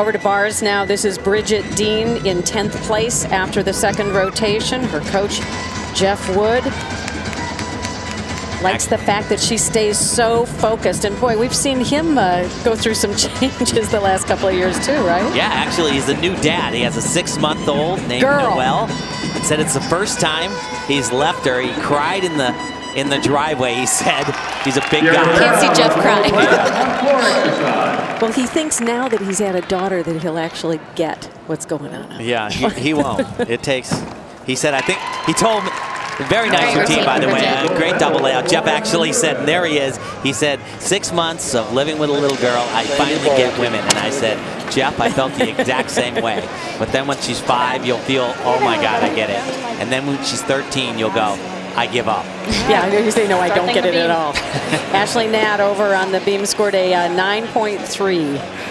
Over to bars now. This is Bridget Dean in 10th place after the second rotation. Her coach, Jeff Wood, likes the fact that she stays so focused. And boy, we've seen him uh, go through some changes the last couple of years too, right? Yeah, actually, he's a new dad. He has a six-month-old named Girl. Noel. Said it's the first time he's left her. He cried in the in the driveway. He said he's a big guy. Can't see Jeff crying. Well, he thinks now that he's had a daughter that he'll actually get what's going on. Yeah, he, he won't. It takes. He said, I think he told me. Very nice Great routine, by the way. routine. A uh, great double layout. Jeff actually said, and there he is. He said, six months of living with a little girl, I finally get women. And I said, Jeff, I felt the exact same way. But then when she's five, you'll feel, oh my God, I get it. And then when she's 13, you'll go, I give up. Yeah, you say, no, I don't get to it at all. Ashley Nat over on the beam scored a uh, 9.3.